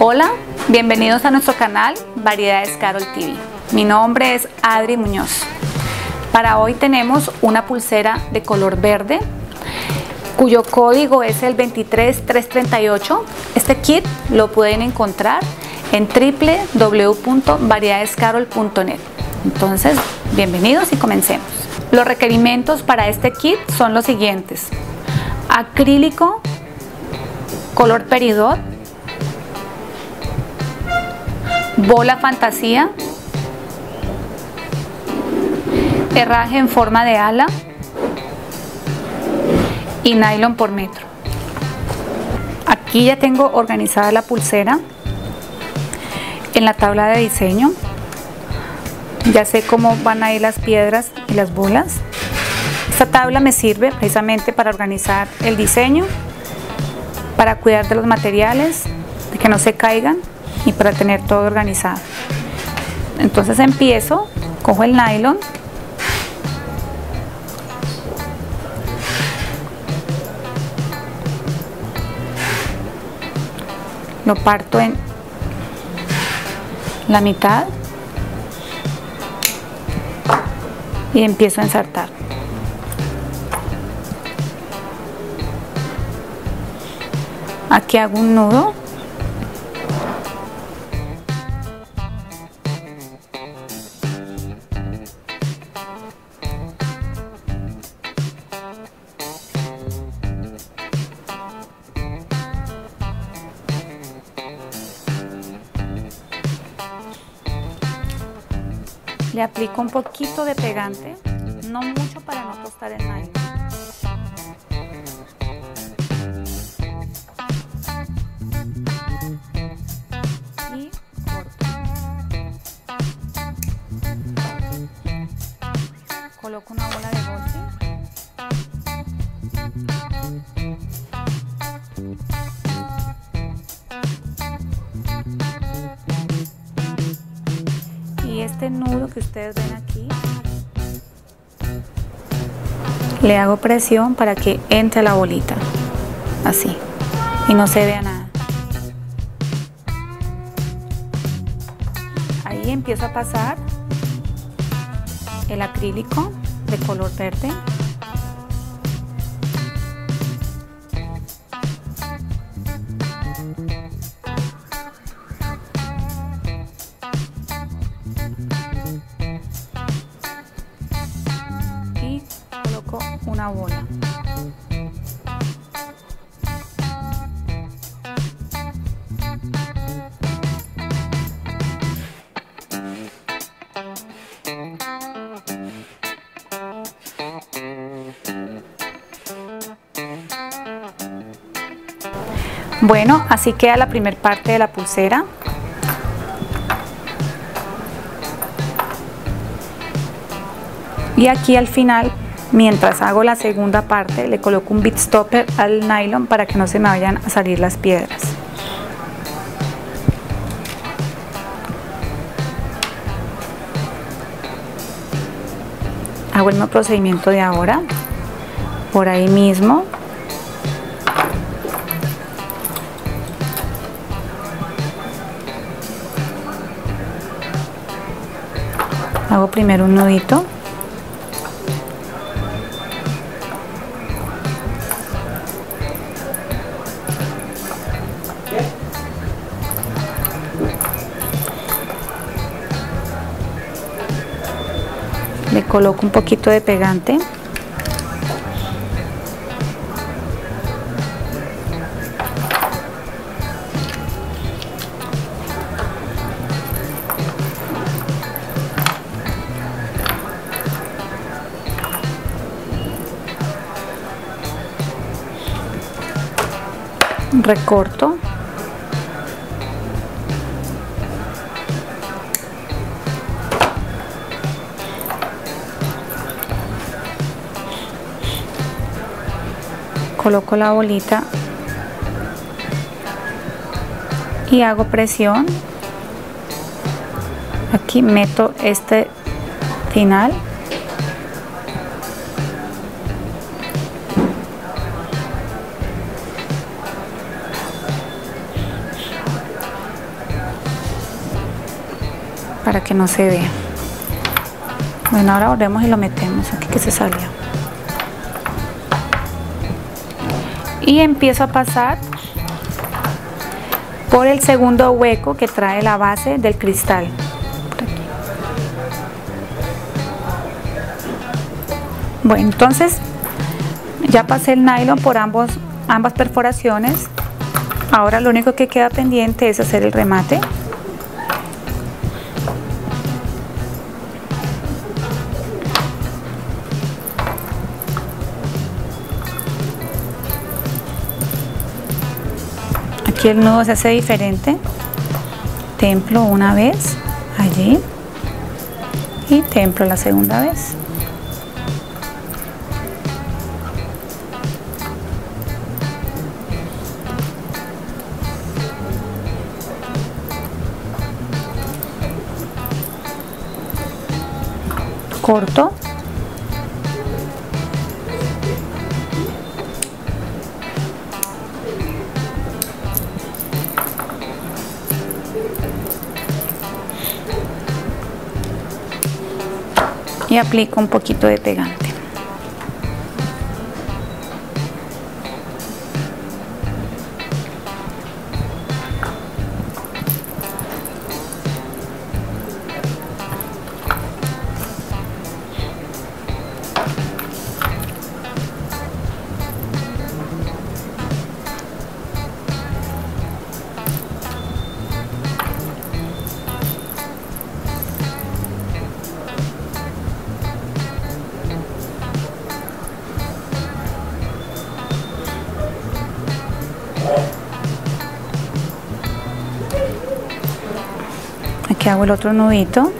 Hola, bienvenidos a nuestro canal Variedades Carol TV. Mi nombre es Adri Muñoz. Para hoy tenemos una pulsera de color verde cuyo código es el 23338. Este kit lo pueden encontrar en www.variedadescarol.net. Entonces, bienvenidos y comencemos. Los requerimientos para este kit son los siguientes. Acrílico color peridot, bola fantasía, herraje en forma de ala y nylon por metro. Aquí ya tengo organizada la pulsera en la tabla de diseño. Ya sé cómo van a ir las piedras y las bolas. Esta tabla me sirve precisamente para organizar el diseño, para cuidar de los materiales, de que no se caigan y para tener todo organizado. Entonces empiezo, cojo el nylon, lo parto en la mitad y empiezo a ensartar. Aquí hago un nudo. Le aplico un poquito de pegante, no mucho para no tostar el nylon. Coloco una bola de golpe. y este nudo que ustedes ven aquí le hago presión para que entre la bolita así y no se vea nada ahí empiezo a pasar el acrílico de color verde y coloco una bola. Bueno, así queda la primera parte de la pulsera. y aquí al final mientras hago la segunda parte le coloco un bit stopper al nylon para que no se me vayan a salir las piedras hago el mismo procedimiento de ahora por ahí mismo hago primero un nudito. Le coloco un poquito de pegante recorto. Coloco la bolita y hago presión. Aquí meto este final para que no se vea. Bueno, ahora volvemos y lo metemos aquí que se salió. Y empiezo a pasar por el segundo hueco que trae la base del cristal. Bueno, entonces ya pasé el nylon por ambos, ambas perforaciones. Ahora lo único que queda pendiente es hacer el remate. El nudo se hace diferente. Templo una vez allí y templo la segunda vez. corto y aplico un poquito de pegante aquí hago el otro nudito.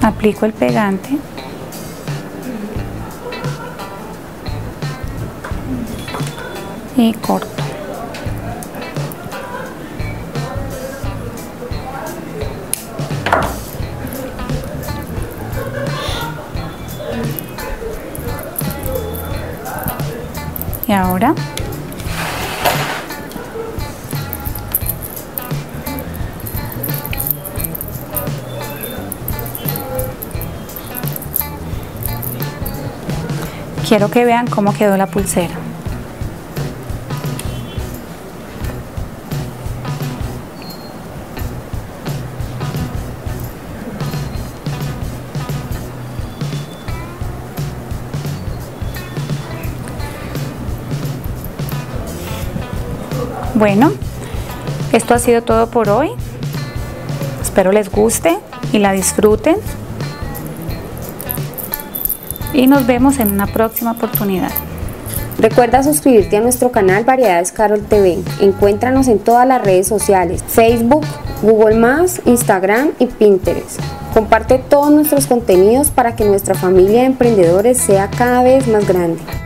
Aplico el pegante y corto. Y ahora quiero que vean cómo quedó la pulsera Bueno, esto ha sido todo por hoy. Espero les guste y la disfruten. Y nos vemos en una próxima oportunidad. Recuerda suscribirte a nuestro canal Variedades Carol TV. Encuéntranos en todas las redes sociales, Facebook, Google Instagram y Pinterest. Comparte todos nuestros contenidos para que nuestra familia de emprendedores sea cada vez más grande.